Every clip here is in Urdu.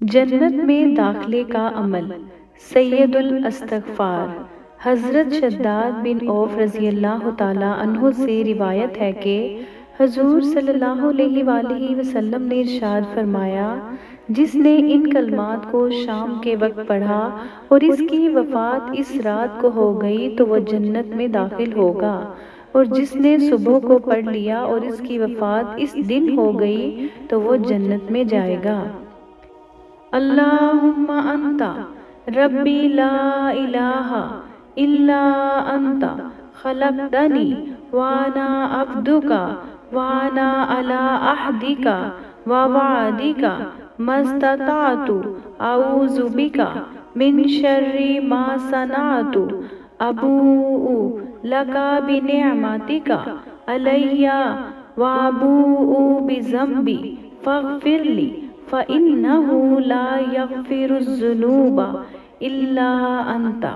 جنت میں داخلے کا عمل سید الاستغفار حضرت شداد بن عوف رضی اللہ تعالیٰ عنہ سے روایت ہے کہ حضور صلی اللہ علیہ وآلہ وسلم نے ارشاد فرمایا، جس نے ان کلمات کو شام کے وقت پڑھا اور اس کی وفات اس رات کو ہو گئی تو وہ جنت میں داخل ہوگا۔ اور جس نے صبح کو پڑھ لیا اور اس کی وفات اس دن ہو گئی تو وہ جنت میں جائے گا۔ اللہم انتا ربی لا الہ الا انتا خلقتنی وانا عبدکا وانا علا احدکا ووعدکا مستطعت اعوذ بکا من شر ما صنعت، ابوء لکا بنعمتکا علیہ وابوء بزنبی فاغفر لی. فَإِنَّهُ لَا يَغْفِرُ الزُّنُوبَ إِلَّا أَنْتَ۔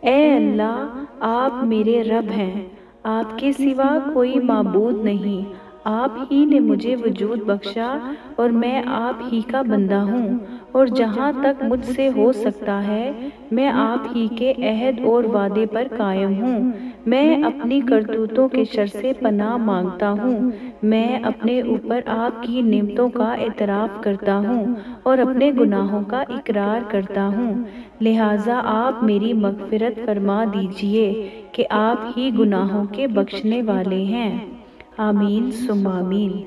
اے اللہ، آپ میرے رب ہیں۔ آپ کے سوا کوئی معبود نہیں۔ آپ ہی نے مجھے وجود بخشا اور میں آپ ہی کا بندہ ہوں اور جہاں تک مجھ سے ہو سکتا ہے، میں آپ ہی کے عہد اور وعدے پر قائم ہوں۔ میں اپنی کرتوتوں کے شر سے پناہ مانگتا ہوں۔ میں اپنے اوپر آپ کی نعمتوں کا اعتراف کرتا ہوں اور اپنے گناہوں کا اقرار کرتا ہوں۔ لہٰذا آپ میری مغفرت فرما دیجیے کہ آپ ہی گناہوں کے بخشنے والے ہیں۔ آمین ثم آمین۔